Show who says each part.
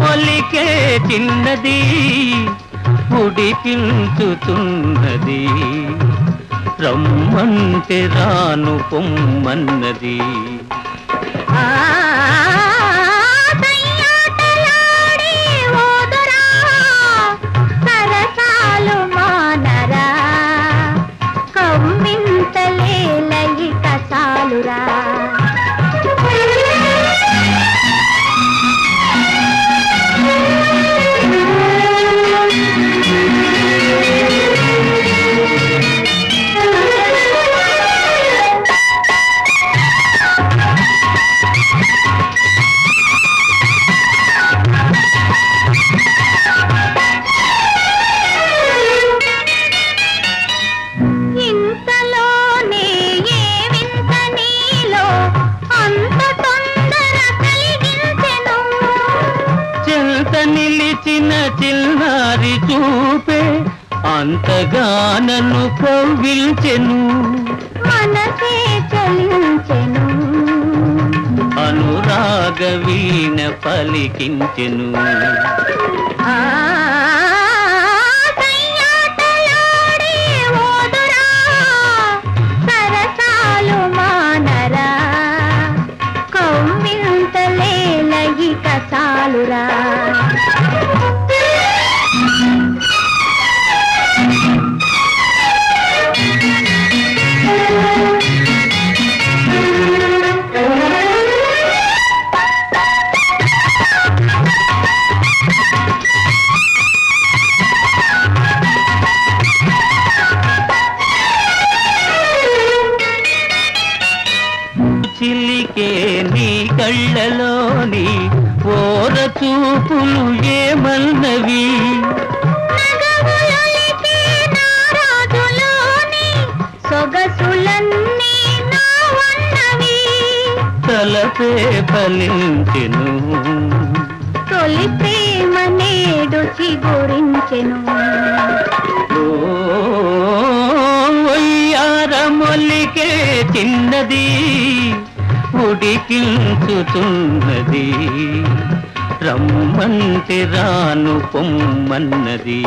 Speaker 1: మొలికే చిన్నది ఉడిపించుతున్నది రమ్మంటే రాను పొమ్మన్నది.
Speaker 2: కమ్మింతలేలయి కసాలురా
Speaker 1: సాలురా నిలిచిన చిన్నారి చూపే అంతగానను కవ్విల్చెను
Speaker 2: మనసే చలించెను.
Speaker 1: అనురాగ వీణ పలికించెను.
Speaker 2: ఆ కసాలురా
Speaker 1: కళ్ళలోని ఓర చూపులు ఏమన్నవి? తలపే ఫలించెను
Speaker 2: తొలి ప్రేమ నేడు చిగురించెను.
Speaker 1: చిన్నది. ఉడికించుతున్నది రమ్మంటే రాను పొమ్మన్నది.